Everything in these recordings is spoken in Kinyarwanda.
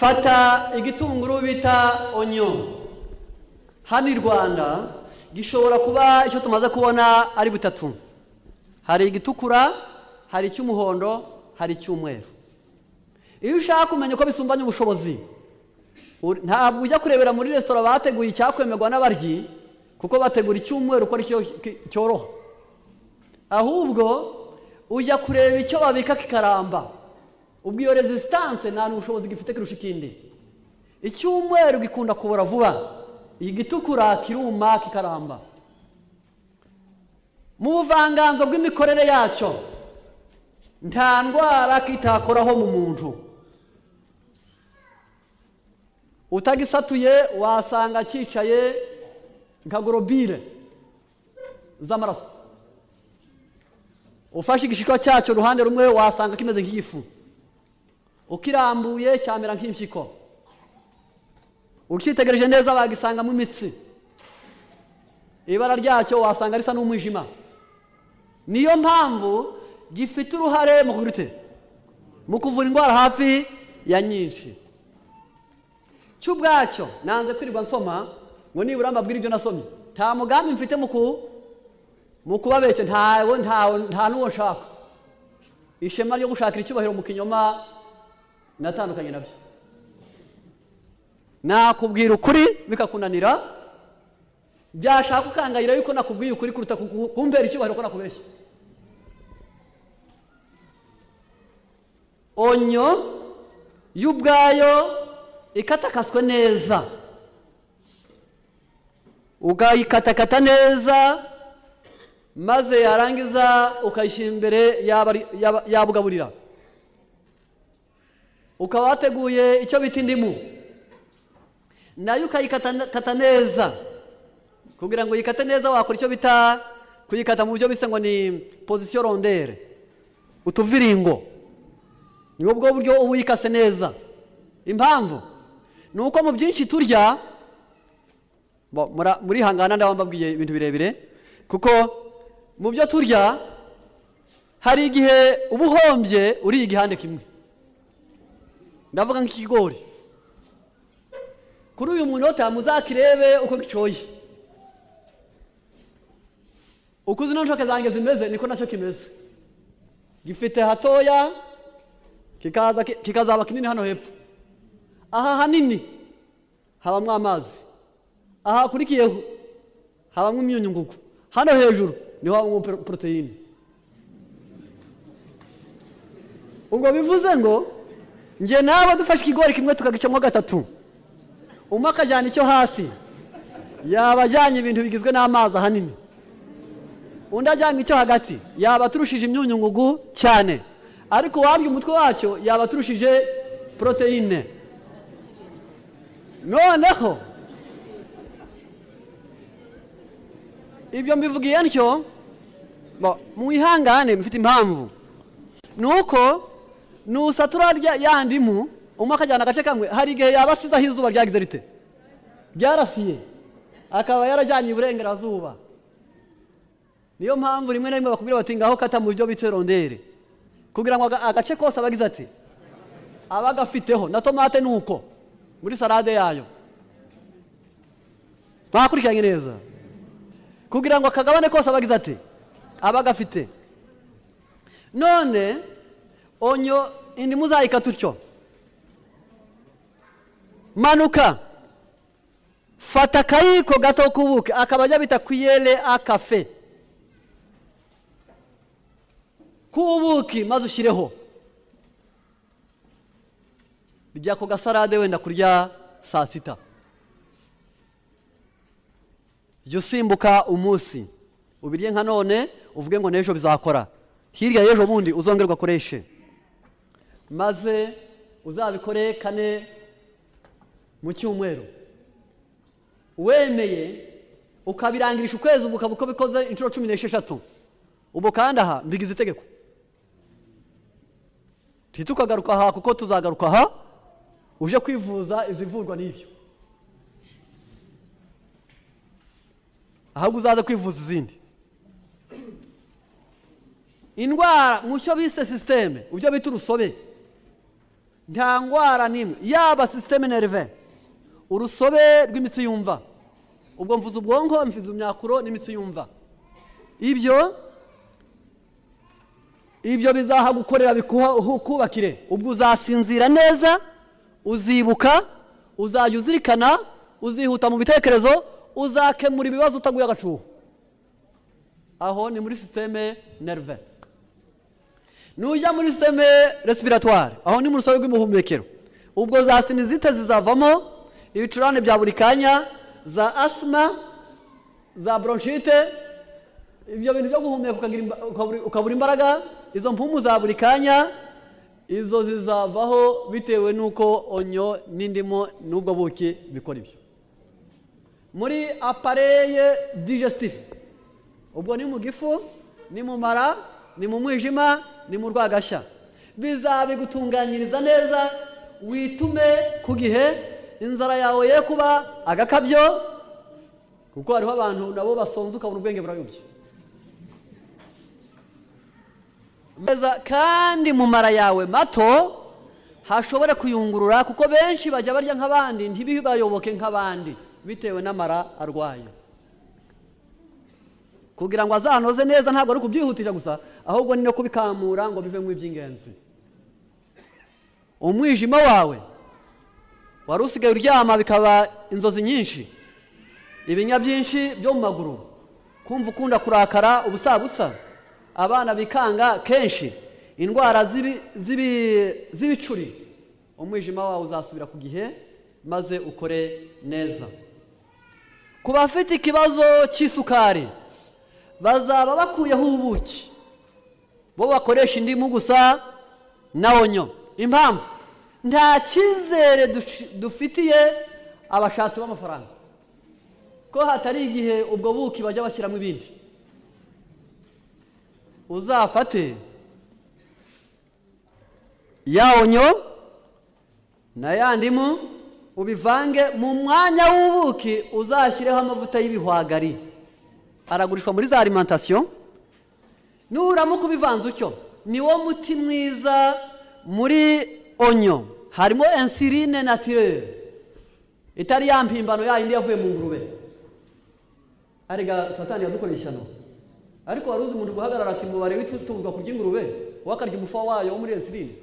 fata igitunguru bita onyo. Hano i rwanda gishobora kuba icyo tumaze kubona ari butatu. Hari igitukura hari icy'umuhondo hari icy'umweru. Iyo ushaka kumenya uko bisumbanya ubushobozi ntabwo ujya kurebera muri resitora bateguye icyakwemerwa n'abaryi kuko bategura icyumweru uko ari cyo cyoroha. Ahubwo ujya kureba icyo babika kikaramba. Ubwo iyo nta n'ubushobozi gifite kirusha ikindi. Icyumweru gikunda kubora vuba. Igitukura kiruma kikaramba. Mu buvanganzo bw'imikorere yacyo nta ndwara kitakoraho mu muntu. Utagisatuye wasanga cyicaye nka gorobire z'amaraso. Ufashe igishishwa cyacyo uruhande rumwe wasanga kimeze nk'igifu. Ukirambuye cyamera nk'impyiko. Ukitegereje neza wagisangamo imitsi ibara ryacyo wasanga risa n'umwijima. Niyo mpamvu gifite uruhare mu kugira ute mu kuvura indwara hafi ya nyinshi. Cyo ubwacyo nanze kwirirwa nsoma ngo nibura mbabwire ibyo nasomye. Nta mugambi mfite mu ku mu kubabeshya ntawe nta n'uwo nshaka. Ishema ryo gushakira icyubahiro mu kinyoma natandukanye na byo nakubwira ukuri bikakunanira. Byashaka ukangayira yuko nakubwiye ukuri kuruta kumbera icyubahiro ko nakubeshya. Onyo yo ubwayo ikatakaswe neza. Ukayikatakata neza maze yarangiza ukayishyira imbere y'abugaburira. Ukaba wateguye icyo bita indimu. Nayo ukayikata kata neza. Kugira ngo uyikate neza wakora icyo bita kuyikata mu buryo bisa ngo ni pozisiyo rondere. Utuviringo. Ni bwo buryo uba uyikase neza. Impamvu? Ni uko mu byinshi turya murihangana ndaba mbabwiye ibintu birebire kuko mu byo turya hari igihe uba uhombye uriye igihande kimwe. Ndavuga nk'ikigori. Kuri uyu munota muzakirebe uko gicoye uko zino nshoke zanjye zimeze niko na cyo kimeze. Gifite hatoya kikaza kikazaba kinini hano hepfo. Aha hanini habamo amazi. Aha hakurikiyeho habamo imyunyungugu. Hano hejuru ni ho habamo poroteyine ubwo bivuze ngo njye nawe dufashe ikigori kimwe tukagicamo gatatu. Umwe akajyana icyo hasi. Yaba ajyanye ibintu bigizwe n'amazi ahanini. Undi ajyanye icyo hagati. Yaba aturushije imyunyungugu cyane. Ariko uwarya umutwe wacyo yaba aturushije poroteyine noneho ibyo mbivugiye ntyo bo, mwihangane mfite impamvu. Ni uko nusatura rya- ya ndimu umwe akajyana agace kamwe hari igihe yaba asize aho izuba ryagize rite? Ryarasiye akaba yarajyanye iburengerazuba. Niyo mpamvu rimwe na rimwe bakubwira bati ngaho kata mu byo bita rondere kugira ngo aga- agace kose aba agize ati aba agafiteho na tomate ni uko muri salade yayo. Mwakurikiranye neza. Kugira ngo akagabane kose aba agize ati aba agafite none onyo indimu uzayikata utyo manuka. Fata akayiko gato k'ubuki akaba ajya bita kuyere akafe. K'ubuki maze ushyireho bijya ku gasarade wenda kurya saa sita. Jya usimbuka umunsi ubirye nka none uvuge ngo n'ejo bizakora. Hirya y'ejo bundi uzongere ugakoreshe maze uzabikore kane mu cyumweru. Wemeye ukabirangirisha ukwezi ubu ukaba uko bikoze inshuro cumi n'esheshatu. Ubu kandi aha mbigize itegeko. Ntitukagaruka aha kuko tuzagaruka aha uje kwivuza izivurwa n'ibyo. Ahubwo uzaze kwivuza izindi. Indwara mu cyo bise sisiteme ibyo bita urusobe. Nta ndwara n'imwe. Yaba sisiteme nerve. Urusobe rw'imitsi yumva. Ubwo mvuze ubwonko mvuze imyakuro n'imitsi yumva. Ibyo ibyo bizahagukorera bikubakire ubwo uzasinzira neza uzibuka uzajya uzirikana uzihuta mu bitekerezo uzakemura ibibazo utaguye agacuho. Aho ni muri sisiteme nerve. Nujya muri sisiteme respiratoire. Aho ni mu rusobe rw'umuhumekero. Ubwo za sinizite zizavamo ibicurane bya buri kanya za asima za bronchite ibyo bintu byo guhumeka ukabura imbaraga izo mpumu za buri kanya izo zizavaho bitewe n'uko onyo n'indimo n'ubwo buki bikora ibyo. Muri apareye digestive ubwo ni mu gifu ni mu mara ni mu mwijima ni mu rwagashya bizabigutunganyiriza neza witume ku gihe inzara yawe ye kuba agakabyo kuko hariho abantu nabo basonze ukabona ubwenge burayobye kandi mu mara yawe mato hashobore kuyungurura kuko benshi bajya barya nk'abandi ntibibayoboke nk'abandi bitewe n'amara arwaye. Kugira ngo azanoze neza ntabwo ari ukubyihutisha gusa ahubwo ni no kubikamura ngo bivemo iby'ingenzi. Umwijima wawe wari usigaye uryama bikaba inzozi nyinshi. Ibinya byinshi byo mu maguru kumva ukunda kurakara ubusabusa. Abana bikanga kenshi indwara z'ibicuri. Umwijima wawe uzasubira ku gihe maze ukore neza. Ku bafite ikibazo cy'isukari bazaba bakuyeho ubuki. Bo bakoresha indimu gusa na onyo impamvu? Nta cyizere dufitiye abashatsi b'amafaranga. Ko hatari igihe ubwo buki bajya bashyiramo ibindi. Uzafate ya onyo na ya ndimu ubivange mu mwanya w'ubuki uzashyireho amavuta y'ibihwagari. Aragurishwa muri za alimantasiyo nuramuka ubivanze utyo. Ni wo muti mwiza muri onyo. Harimo insirine natirere itari ya mpimbano yayindi yavuye mu ngurube. Arega satani yadukoreye ishyano ariko wari uzi umuntu guhagarara ati mubare w'itutuzwa kurya ingurube? Wowe akarya umufa wayo wo muri insirine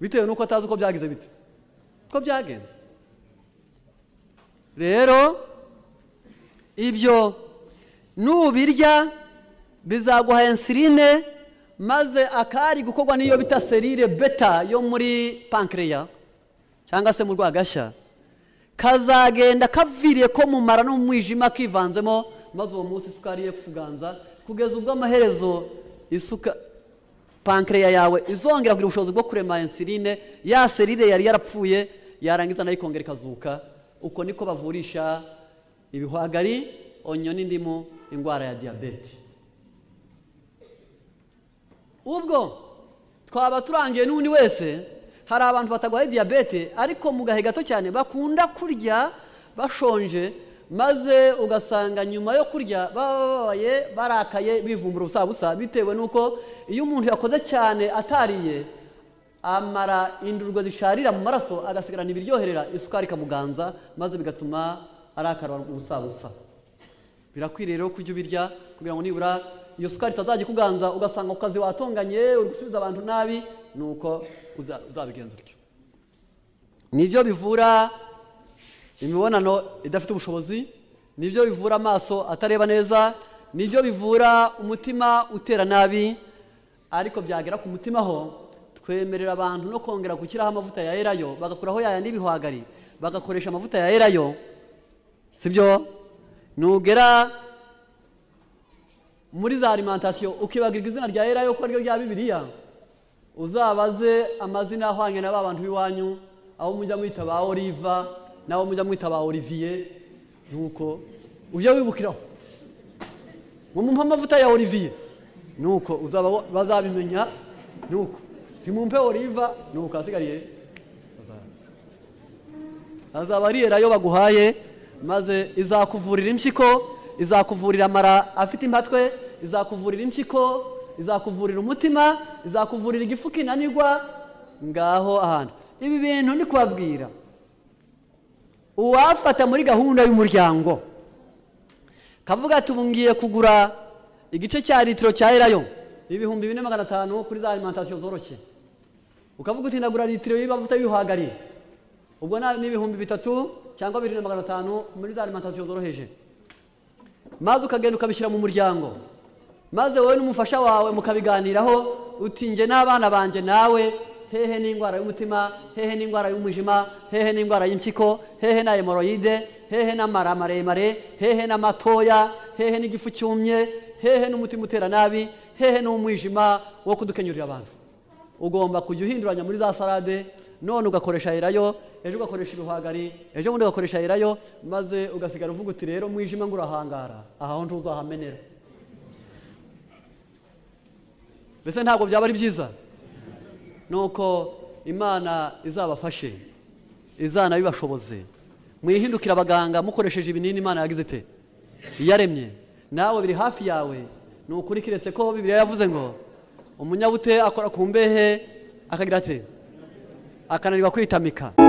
bitewe n'uko atazi uko byagize bite. Ko byagenze. Rero ibyo nubirya bizaguha insirine maze akari gukorwa n'iyo bita serire beta yo muri pankereya cyangwa se mu rwagashya kazagenda kaviriye ko mu mara no mu mwijima kivanzemo maze uwo munsi isukari ye kuganza kugeza ubwo amaherezo isuka pankereya yawe izongera kugira ubushobozi bwo kurema insirine ya serire yari yarapfuye yarangiza na yo ikongera ikazuka uko niko bavurisha ibihwagari onyo n'indimu indwara ya diyabete ubwo twaba turangiye n'undi wese hari abantu batarwaye diyabete ariko mu gahe gato cyane bakunda kurya bashonje maze ugasanga nyuma yo kurya bababaye barakaye bivumbura ubusabusa bitewe n'uko iyo umuntu yakoze cyane atariye amara indurwe zisharira mu maraso agasigarana ibiryoherera isukari ikamuganza maze bigatuma arakara ubusabusa birakwiriye rero kujya ubirya kugira ngo nibura iyo sukari itazajya ikuganza ugasanga ku kazi watonganye uri gusubiza abantu nabi ni uko uzabigenza utyo. Nibyo bivura imibonano idafite ubushobozi ni byo bivura amaso atareba neza ni byo bivura umutima utera nabi ariko byagera ku mutima ho twemerera abantu no kongera gushyiraho amavuta ya erayo bagakuraho yayandi y'ibihwagari bagakoresha amavuta ya erayo sibyo nugera muri za alimantasiyo ukibagirwa izina rya erayo ko ryo rya bibiliya uzabaze amazina ahwanye na ba bantu b'iwanyu aho mujya mwita ba oliva n'abo mujya mwita ba olivier nuko ujye wibukiraho. Ngo mumpe amavuta ya olivier nuko bazabimenya nuko. Timumpe oliva nuko hasigariye azaba ari erayo baguhaye maze izakuvurira impyiko izakuvurira amara afite impatwe izakuvurira impyiko izakuvurira umutima izakuvurira igifu kinanirwa ngaho ahantu. Ibi bintu ni kubabwira. Uwafata muri gahunda y'umuryango. Kavuga ati ubu ngiye kugura igice cya litiro cya erayo ibihumbi bine magana atanu kuri za alimantasiyo zoroshye. Ukavuga uti ndagura litiro y'amavuta y'ibihwagari ubwo ni ibihumbi bitatu cyangwa bibiri na magana atanu muri za alimantasiyo zoroheje. Maze ukagenda ukabishyira mu muryango. Maze wowe n'umufasha wawe mukabiganiraho uti njye n'abana banjye nawe hehe n'indwara y'umutima hehe n'indwara y'umwijima hehe n'indwara y'impyiko hehe na hemoroyide hehe n'amara maremare hehe n'amatoya hehe n'igifu cyumye hehe n'umutima utera nabi hehe n'umwijima wo kudukenyurira abantu. Ugomba kujya uhinduranya muri za salade none ugakoresha erayo ejo ugakoresha ibihwagari ejo bundi ugakoresha erayo maze ugasigara uvuga uti rero mwijima ngo urahangara aha ho ntuzahamenera. Mbese ntabwo byaba ari byiza? Nuko imana izabafashe izanabibashoboze. Mwihindukire abaganga mukoresheje ibinini imana yagize ite iyaremye nawe biri hafi yawe. Ni ukuri kiretse ko bibiliya yavuze ngo umunyabute akora ku mbehe akagira ate akan diwakuitamika